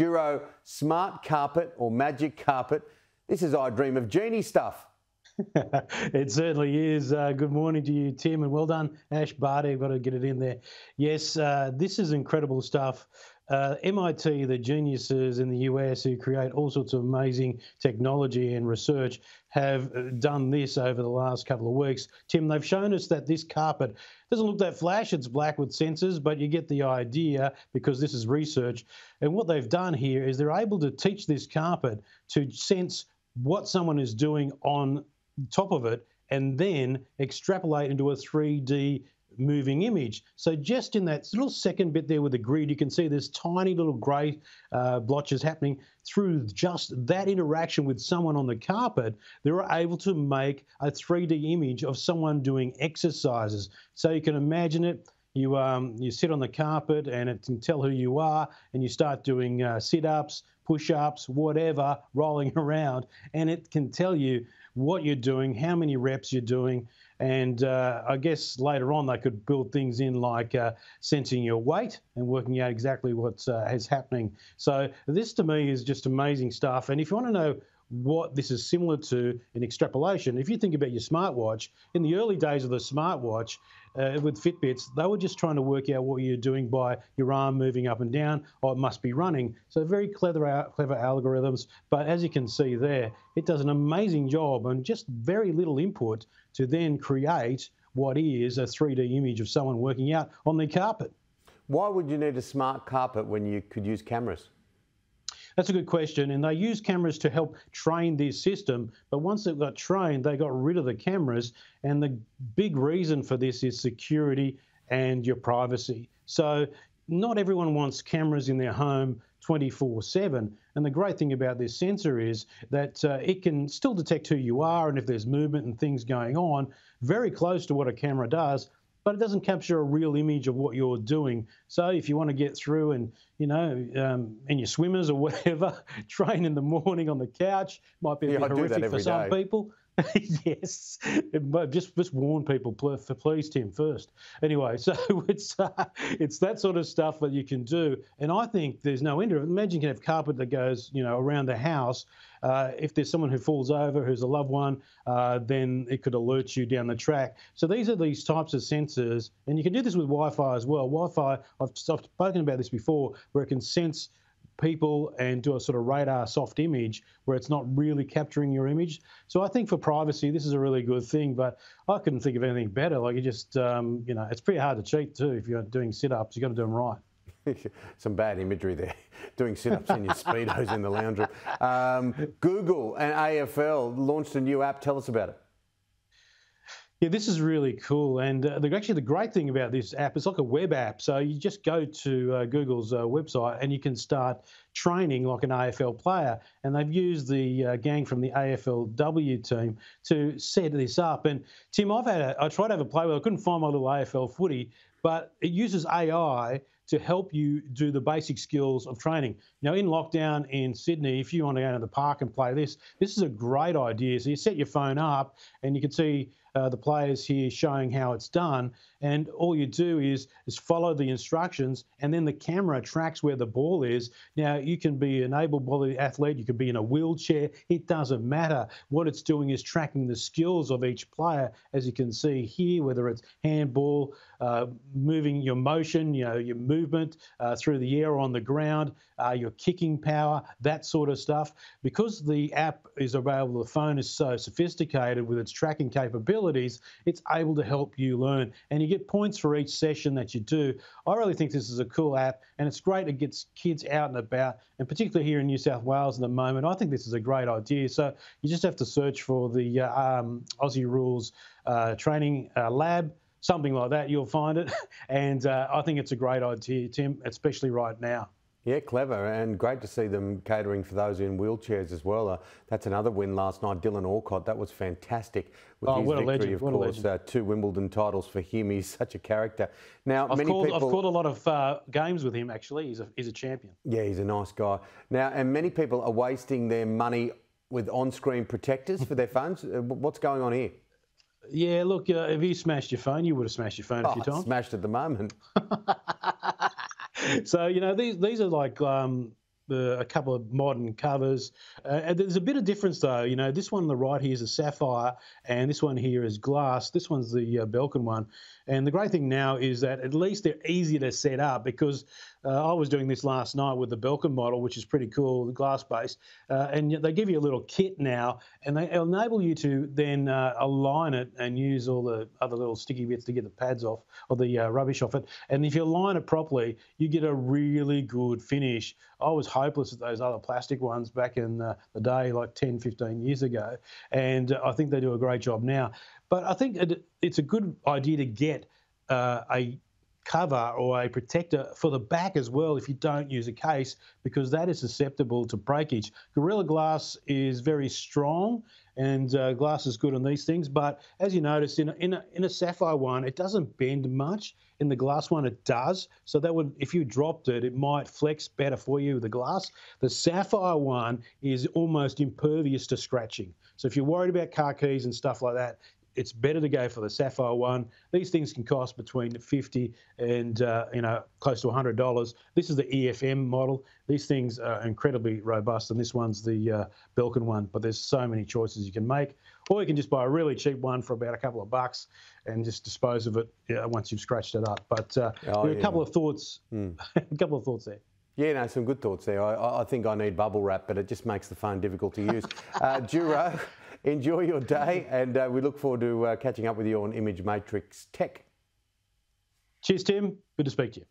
Djuro Smart Carpet or Magic Carpet. This is I Dream of Jeannie stuff. it certainly is. Uh, good morning to you, Tim, and well done, Ash Barty. Got to get it in there. Yes, uh, this is incredible stuff. Uh, MIT, the geniuses in the US who create all sorts of amazing technology and research, have uh, done this over the last couple of weeks. Tim, they've shown us that this carpet doesn't look that flash. It's black with sensors, but you get the idea because this is research. And what they've done here is they're able to teach this carpet to sense what someone is doing on top of it and then extrapolate into a 3D moving image. So just in that little second bit there with the grid, you can see there's tiny little grey uh, blotches happening through just that interaction with someone on the carpet. They're able to make a 3D image of someone doing exercises. So you can imagine it. You um, you sit on the carpet and it can tell who you are, and you start doing uh, sit-ups, push-ups, whatever, rolling around, and it can tell you what you're doing, how many reps you're doing, and uh, I guess later on they could build things in like uh, sensing your weight and working out exactly what uh, is happening. So this to me is just amazing stuff. And if you want to know what this is similar to in extrapolation. If you think about your smartwatch, in the early days of the smartwatch uh, with Fitbits, they were just trying to work out what you're doing by your arm moving up and down, or it must be running. So very clever, clever algorithms. But as you can see there, it does an amazing job and just very little input to then create what is a 3D image of someone working out on the carpet. Why would you need a smart carpet when you could use cameras? That's a good question. And they use cameras to help train this system. But once they've got trained, they got rid of the cameras. And the big reason for this is security and your privacy. So not everyone wants cameras in their home 24 7. And the great thing about this sensor is that uh, it can still detect who you are and if there's movement and things going on, very close to what a camera does, but it doesn't capture a real image of what you're doing. So if you want to get through and, you know, um, and your swimmers or whatever, train in the morning on the couch, might be a yeah, bit horrific for some people. yes, just just warn people please Tim first. Anyway, so it's uh, it's that sort of stuff that you can do, and I think there's no end of it. Imagine you can have carpet that goes you know around the house. Uh, if there's someone who falls over who's a loved one, uh, then it could alert you down the track. So these are these types of sensors, and you can do this with Wi-Fi as well. Wi-Fi, I've, I've spoken about this before, where it can sense people and do a sort of radar soft image where it's not really capturing your image. So I think for privacy, this is a really good thing. But I couldn't think of anything better. Like you just, um, you know, it's pretty hard to cheat too if you're doing sit-ups. You've got to do them right. Some bad imagery there, doing sit-ups in your speedos in the lounge room. Um, Google and AFL launched a new app. Tell us about it. Yeah, this is really cool. And uh, the, actually, the great thing about this app, it's like a web app. So you just go to uh, Google's uh, website and you can start training like an AFL player. And they've used the uh, gang from the AFLW team to set this up. And Tim, I've had a, I tried to have a play with. I couldn't find my little AFL footy, but it uses AI to help you do the basic skills of training. Now, in lockdown in Sydney, if you want to go to the park and play this, this is a great idea. So you set your phone up and you can see Uh, the players here showing how it's done. And all you do is, is follow the instructions, and then the camera tracks where the ball is. Now, you can be an able bodied athlete, you can be in a wheelchair, it doesn't matter. What it's doing is tracking the skills of each player, as you can see here, whether it's handball, uh, moving your motion, you know, your movement uh, through the air or on the ground, uh, your kicking power, that sort of stuff. Because the app is available, the phone is so sophisticated with its tracking capabilities, it's able to help you learn. And you get points for each session that you do. I really think this is a cool app and it's great. It gets kids out and about, and particularly here in New South Wales at the moment, I think this is a great idea. So you just have to search for the uh, um, Aussie Rules uh, Training uh, Lab something like that, you'll find it. And uh, I think it's a great idea, Tim, especially right now. Yeah, clever and great to see them catering for those in wheelchairs as well. Uh, that's another win last night. Dylan Alcott, that was fantastic with oh, his victory, a legend. of course. Uh, two Wimbledon titles for him. He's such a character. Now, I've many called, people. I've called a lot of uh, games with him. Actually, he's a he's a champion. Yeah, he's a nice guy. Now, and many people are wasting their money with on-screen protectors for their phones. Uh, what's going on here? Yeah, look, uh, if you smashed your phone, you would have smashed your phone oh, a few times. Smashed at the moment. so you know these these are like um, a couple of modern covers. Uh, there's a bit of difference though. You know, this one on the right here is a sapphire, and this one here is glass. This one's the uh, Belkin one. And the great thing now is that at least they're easy to set up because uh, I was doing this last night with the Belkin model, which is pretty cool, the glass base. Uh, and they give you a little kit now, and they enable you to then uh, align it and use all the other little sticky bits to get the pads off or the uh, rubbish off it. And if you align it properly, you get a really good finish. I was hopeless at those other plastic ones back in uh, the day, like 10, 15 years ago. And I think they do a great job now. But I think it, it's a good idea to get uh, a cover or a protector for the back as well if you don't use a case because that is susceptible to breakage. Gorilla Glass is very strong and uh, glass is good on these things, but as you notice in a, in, a, in a sapphire one, it doesn't bend much. In the glass one, it does. So that would, if you dropped it, it might flex better for you the glass. The sapphire one is almost impervious to scratching. So if you're worried about car keys and stuff like that, it's better to go for the Sapphire one. These things can cost between 50 and uh, you know close to $100. This is the EFM model. These things are incredibly robust, and this one's the uh, Belkin one. But there's so many choices you can make, or you can just buy a really cheap one for about a couple of bucks and just dispose of it once you've scratched it up. But uh, oh, yeah. a couple of thoughts, mm. a couple of thoughts there. Yeah, no, some good thoughts there. I, I, think I need bubble wrap, but it just makes the phone difficult to use. Uh, Djuro, enjoy your day, and uh, we look forward to uh, catching up with you on Image Matrix Tech. Cheers, Tim. Good to speak to you.